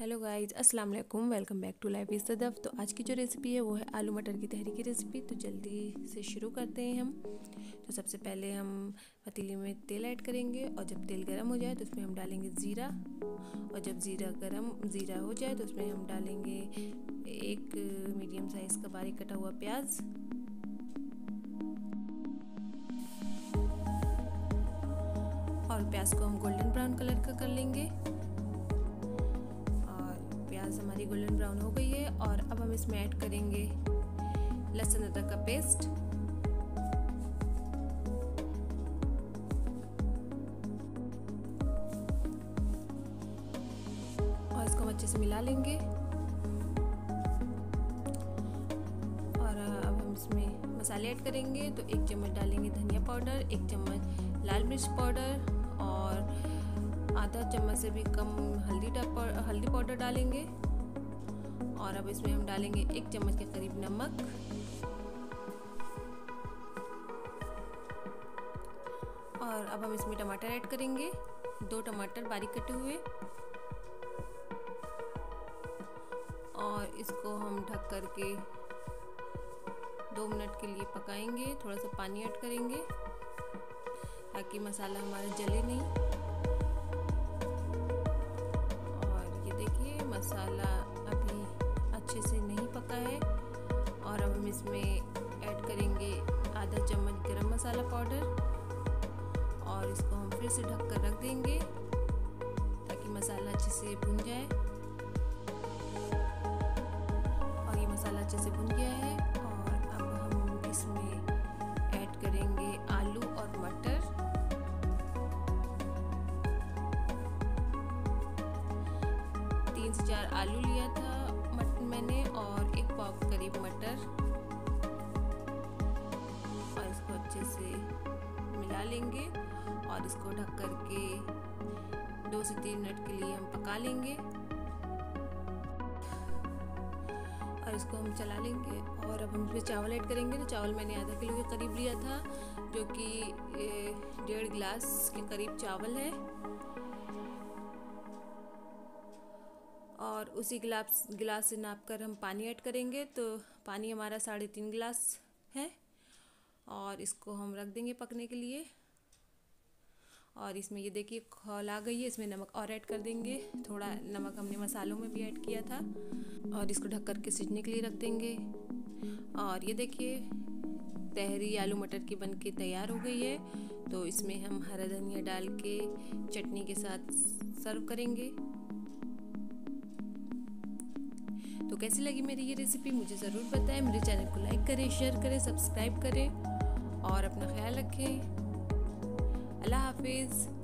Hello guys, अस्सलाम वालेकुम, welcome back to life इस सदफ तो आज की जो रेसिपी है, वो है आलू मटर की तहरी की रेसिपी। तो जल्दी से शुरू करते हैं हम। तो सबसे पहले हम पतीली में तेल ऐड करेंगे और जब तेल गर्म हो जाए तो उसमें हम डालेंगे ज़ीरा। और जब ज़ीरा गर्म, ज़ीरा हो जाए तो उसमें हम डालेंगे एक मीडियम साइज़ का बारीक कटा हुआ प्याज। और प्याज को हम गोल्डन ब्राउन कलर का कर लेंगे। गोल्डन ब्राउन हो गई है और अब हम इसमें ऐड करेंगे लहसुन अदरक का पेस्ट। और इसको अच्छे से मिला लेंगे। और अब हम इसमें मसाले ऐड करेंगे तो एक चम्मच डालेंगे धनिया पाउडर, एक चम्मच लाल मिर्च पाउडर और आधा चम्मच से भी कम हल्दी हल्दी पाउडर डालेंगे। और अब इसमें हम डालेंगे एक चम्मच के करीब नमक। और अब हम इसमें टमाटर ऐड करेंगे। दो टमाटर बारीक कटे हुए। और इसको हम ढक करके दो मिनट के लिए पकाएँगे। थोड़ा सा पानी ऐड करेंगे ताकि मसाला हमारा जले नहीं। और ये देखिए, मसाला अच्छे से नहीं पका है। और अब हम इसमें ऐड करेंगे आधा चम्मच गरम मसाला पाउडर और इसको हम फिर से ढक कर रख देंगे ताकि मसाला अच्छे से भुन जाए। और ये मसाला अच्छे से भुन गया है और अब हम इसमें ऐड करेंगे आलू और मटर। तीन से चार आलू लिया था मटन मैंने और एक पाव करीब मटर और इसको अच्छे से मिला लेंगे और इसको ढक कर के दो से तीन मिनट के लिए हम पका लेंगे। और इसको हम चला लेंगे और अब हम इसमें चावल ऐड करेंगे। तो चावल मैंने आधा किलो के करीब लिया था, जो कि डेढ़ गिलास के करीब चावल है। और उसी गिलास गिलास से नाप कर हम पानी ऐड करेंगे। तो पानी हमारा साढ़े तीन गिलास है और इसको हम रख देंगे पकने के लिए। और इसमें ये देखिए, खोल आ गई है। इसमें नमक और ऐड कर देंगे। थोड़ा नमक हमने मसालों में भी ऐड किया था। और इसको ढक कर के सीजने के लिए रख देंगे। और ये देखिए, तहरी आलू मटर की बन के तैयार हो गई है। तो इसमें हम हरा धनिया डाल के चटनी के साथ सर्व करेंगे। तो कैसी लगी मेरी ये रेसिपी मुझे ज़रूर बताएँ। मेरे चैनल को लाइक करें शेयर करें सब्सक्राइब करें और अपना ख्याल रखें। अल्लाह हाफिज़।